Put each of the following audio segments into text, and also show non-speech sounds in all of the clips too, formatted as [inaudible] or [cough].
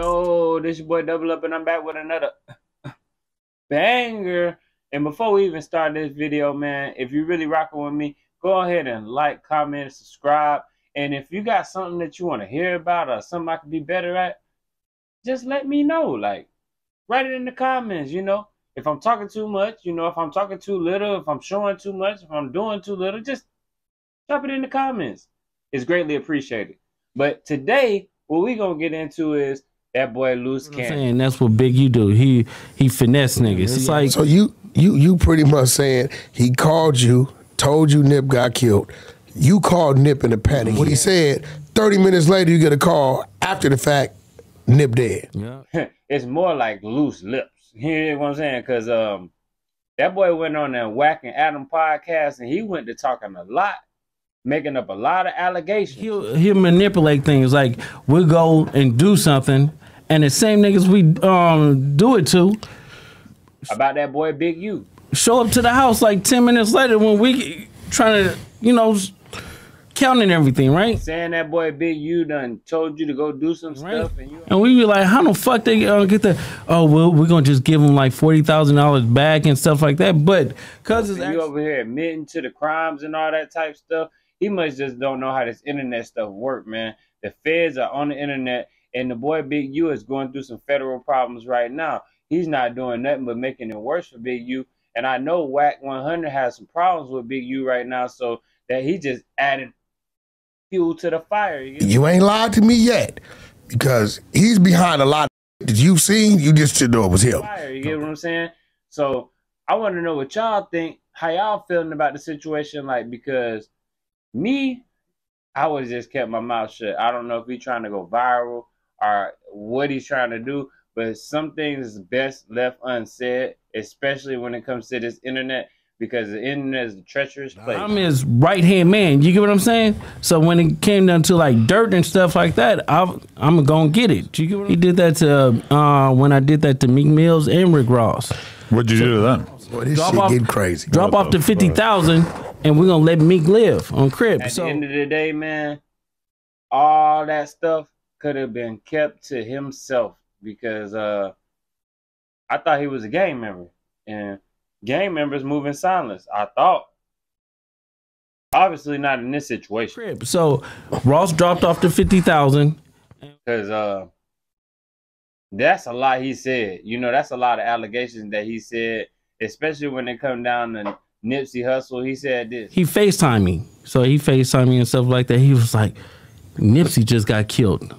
Yo, this your boy Double Up, and I'm back with another banger. And before we even start this video, man, if you're really rocking with me, go ahead and like, comment, subscribe. And if you got something that you want to hear about or something I could be better at, just let me know. Like, write it in the comments, you know. If I'm talking too much, you know, if I'm talking too little, if I'm showing too much, if I'm doing too little, just drop it in the comments. It's greatly appreciated. But today, what we're gonna get into is that boy loose can. I'm cannon. saying that's what Big U do. He he finesse niggas. It's like So you you you pretty much saying he called you, told you Nip got killed. You called Nip in a panic. What he said, 30 minutes later you get a call after the fact, Nip dead. yeah. [laughs] it's more like loose lips. You know what I'm saying? Cause um that boy went on that whacking Adam podcast and he went to talking a lot, making up a lot of allegations. he'll he'll manipulate things. Like we'll go and do something, and the same niggas we um do it to about that boy Big U. show up to the house like ten minutes later when we trying to you know counting everything right. Saying that boy Big U done told you to go do some Right. stuff and you And we be like, how the fuck they uh, get the? Oh, well, we're gonna just give them like forty thousand dollars back and stuff like that. But cause it's you over here admitting to the crimes and all that type stuff. He must just don't know how this internet stuff work, man. The feds are on the internet, and the boy Big U is going through some federal problems right now. He's not doing nothing but making it worse for Big U. And I know Wack 100 has some problems with Big U right now, so that he just added fuel to the fire. You me? You ain't lied to me yet because he's behind a lot that you've seen. You just didn't know it was him. fire. You get what I'm saying? So I want to know what y'all think. How y'all feeling about the situation? Like because me, I was just kept my mouth shut. I don't know if he's trying to go viral or what he's trying to do, but some things is best left unsaid, especially when it comes to this internet, because the internet is a treacherous place. I'm his right hand man. You get what I'm saying? So when it came down to like dirt and stuff like that, I, I'm gonna get it. You get what he did that to uh, when I did that to Meek Mills and Rick Ross. What'd you do to them? Boy, this Drop shit off- getting crazy. Drop off the the fifty thousand, and we're gonna let Meek live on crib. At So the end of the day, man, all that stuff could have been kept to himself because uh I thought he was a gang member. And gang members move in silence. I thought. Obviously not in this situation. So Ross dropped off the fifty thousand. Because uh that's a lot he said. You know, that's a lot of allegations that he said, especially when it come down to Nipsey Hussle. He said this. He FaceTime me. So he FaceTime me and stuff like that. He was like, Nipsey just got killed.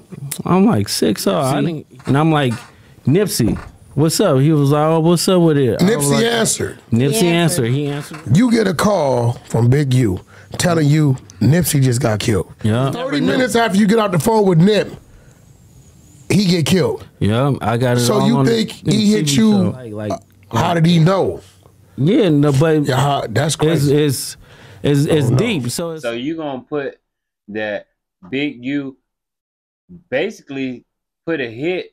I'm like, six oh, I didn't, and I'm like, Nipsey, what's up? He was like, oh, what's up with it? I was Nipsey like, answered. Nipsey He answered. answered. He answered. You get a call from Big U telling you Nipsey just got killed. Yeah. 30 minutes after you get off the phone with Nip, he get killed. Yeah, I got it. So all you on think the he hit TV you- show. Like, like How did he know? yeah, no, but Yeah, how, that's it's crazy. it's it's, it's know. deep. So it's So you gonna put that Big U basically put a hit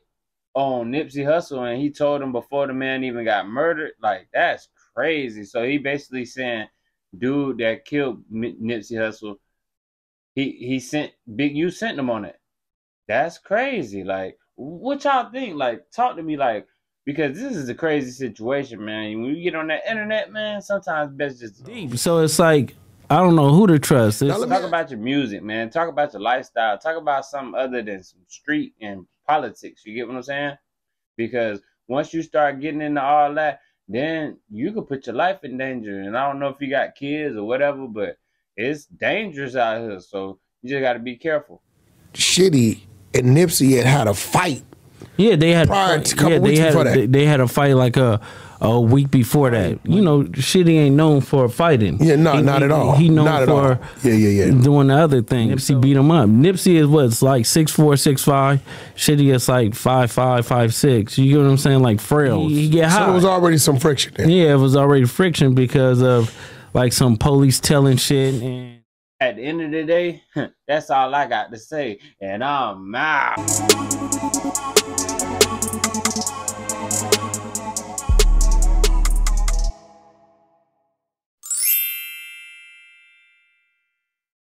on Nipsey Hussle, and he told him before the man even got murdered. Like that's crazy. So he basically saying, dude that killed Nipsey Hussle, he he sent Big U sent him on it. That's crazy. Like what y'all think? Like talk to me. Like because this is a crazy situation, man. When you get on that internet, man, sometimes best just deep. So it's like I don't know who to trust. It's, Now, let me- Talk about your music, man. Talk about your lifestyle. Talk about something other than some street and politics. You get what I'm saying? Because once you start getting into all that, then you could put your life in danger. And I don't know if you got kids or whatever, but it's dangerous out here. So you just got to be careful. Shitty and Nipsey had had a fight. Yeah, they had Prior to- couple yeah, they had before that. They, they had a fight like a a week before that. You know, Shitty ain't known for fighting. Yeah, no, He- not he- at all. He known Not at for all. Yeah, yeah, yeah. doing the other thing. Nipsey beat him up. Nipsey is what's like six four, six five. Shitty is like five five, five six. You get what I'm saying? Like frail. He, he get So high. there was already some friction there. yeah, it was already friction because of like some police telling shit and. At the end of the day, [laughs] that's all I got to say. And I'm out.